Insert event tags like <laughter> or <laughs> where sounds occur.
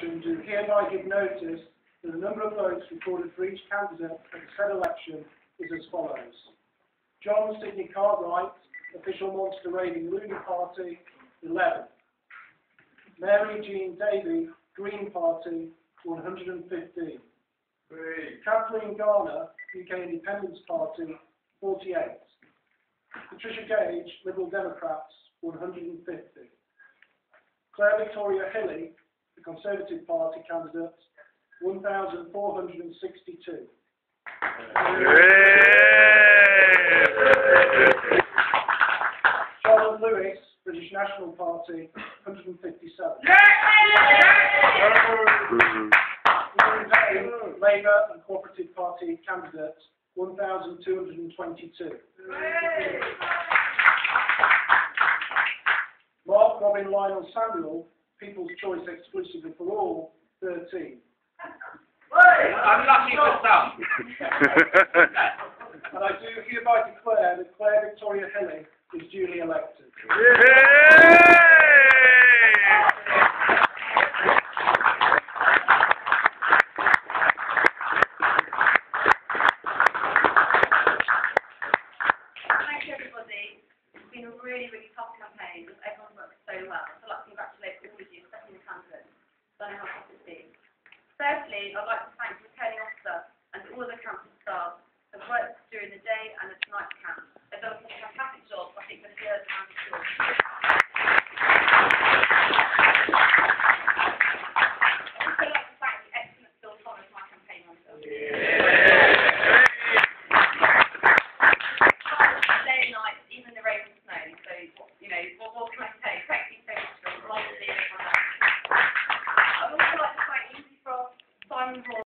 election do hereby give notice that the number of votes recorded for each candidate at the said election is as follows. John Sidney Cartwright, official monster Raving Loony Party, eleven. Mary Jean Davy, Green Party, one hundred and fifteen. Kathleen Garner, UK Independence Party, forty-eight. Patricia Gage, Liberal Democrats, one hundred and fifty. Clare Victoria Hilley, Conservative Party candidates, one thousand four hundred and sixty-two. Charlotte Lewis, British National Party, hundred and fifty-seven. Lauren Day, Labour and Cooperative Party candidates, one thousand two hundred and twenty-two. Mark Robin Lionel Samuel, People's Choice Exclusively for All, thirteen. I'm lucky for some. <laughs> And I do hereby declare that Clare Victoria Hilley is duly elected. Thank you, everybody. It's been a really, really tough campaign. Everyone's worked so well. So I'd like to congratulate all of you, especially the candidates. I know how been. Firstly, I'd like to thank the returning officer and all the council staff